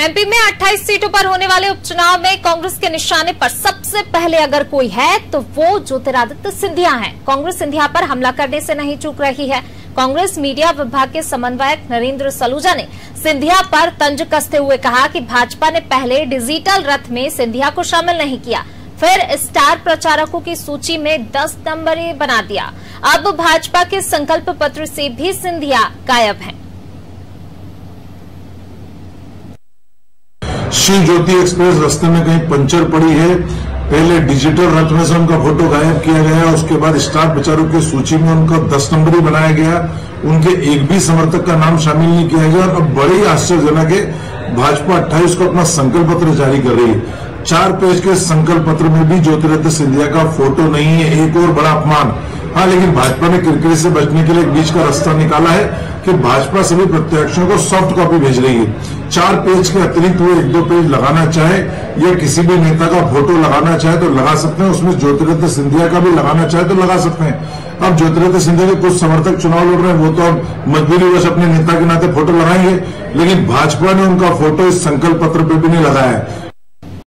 MP में 28 सीटों पर होने वाले उपचुनाव में कांग्रेस के निशाने पर सबसे पहले अगर कोई है तो वो ज्योतिरादित्य सिंधिया हैं। कांग्रेस सिंधिया पर हमला करने से नहीं चूक रही है कांग्रेस मीडिया विभाग के समन्वयक नरेंद्र सलूजा ने सिंधिया पर तंज कसते हुए कहा कि भाजपा ने पहले डिजिटल रथ में सिंधिया को शामिल नहीं किया, फिर स्टार प्रचारकों की सूची में 10 नंबर बना दिया अब भाजपा के संकल्प पत्र से भी सिंधिया गायब हैं। शिव ज्योति एक्सप्रेस रास्ते में कहीं पंचर पड़ी है। पहले डिजिटल रथ में से उनका फ़ोटो गायब किया गया, उसके बाद स्टार प्रचारों की सूची में उनका दस नंबर ही बनाया गया। उनके एक भी समर्थक का नाम शामिल नहीं किया गया और अब बड़े ही आश्चर्यजनक है, भाजपा अट्ठाईस को अपना संकल्प पत्र जारी कर रही है। चार पेज के संकल्प पत्र में भी ज्योतिरत्न सिंधिया का फ़ोटो नहीं है, एक और बड़ा अपमान। हाँ लेकिन भाजपा ने क्रिकेट से बचने के लिए बीच का रास्ता निकाला है। कि भाजपा सभी प्रत्याशियों को सॉफ्ट कॉपी भेज रही है। चार पेज के अतिरिक्त वो एक दो पेज लगाना चाहे, या किसी भी नेता का फ़ोटो लगाना चाहे तो लगा सकते हैं, उसमें ज्योतिरत्न सिंधिया का भी लगाना चाहे तो लगा सकते हैं। अब ज्योतिरत्न सिंधिया के कुछ समर्थक चुनाव लड़ रहे हैं, वो तो अब मजबूरी अपने नेता के नाते फ़ोटो लगाएँगे, लेकिन भाजपा ने उनका फ़ोटो इस संकल्प पत्र पर भी नहीं लगाया